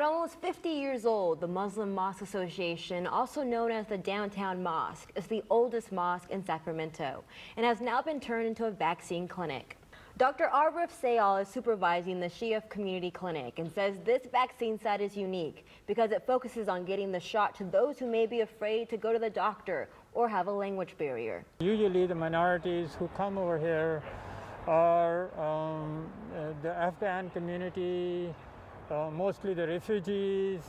At almost 50 years old, the Muslim Mosque Association, also known as the Downtown Mosque, is the oldest mosque in Sacramento and has now been turned into a vaccine clinic. Dr. Arif Sayal is supervising the Shifa Community Clinic and says this vaccine site is unique because it focuses on getting the shot to those who may be afraid to go to the doctor or have a language barrier. Usually the minorities who come over here are um, uh, the Afghan community, Uh, mostly the refugees,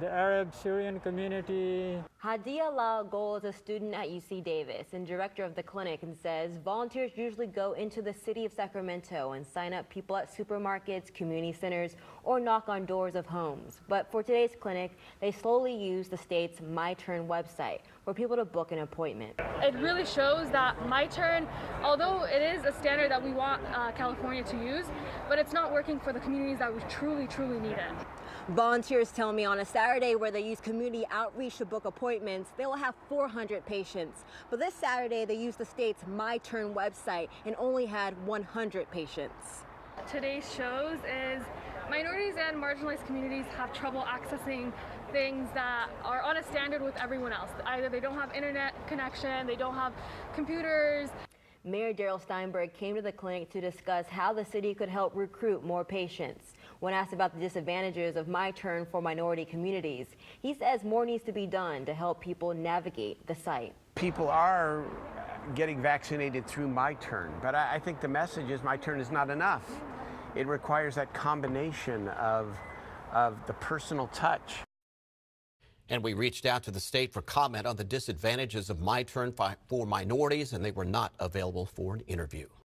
the Arab Syrian community. Hadia Lal Gol is a student at UC Davis and director of the clinic and says volunteers usually go into the city of Sacramento and sign up people at supermarkets, community centers, or knock on doors of homes. But for today's clinic, they slowly use the state's My Turn website for people to book an appointment. It really shows that My Turn, although it is a standard that we want uh, California to use, but it's not working for the communities that we truly, truly need it. Volunteers tell me on a Saturday where they use community outreach to book appointments, they will have 400 patients. But this Saturday, they used the state's My Turn website and only had 100 patients. Today's shows is minorities and marginalized communities have trouble accessing things that are on a standard with everyone else. Either they don't have internet connection, they don't have computers. Mayor Darrell Steinberg came to the clinic to discuss how the city could help recruit more patients. When asked about the disadvantages of My Turn for minority communities, he says more needs to be done to help people navigate the site. People are getting vaccinated through My Turn, but I, I think the message is My Turn is not enough. It requires that combination of, of the personal touch. And we reached out to the state for comment on the disadvantages of My Turn for minorities, and they were not available for an interview.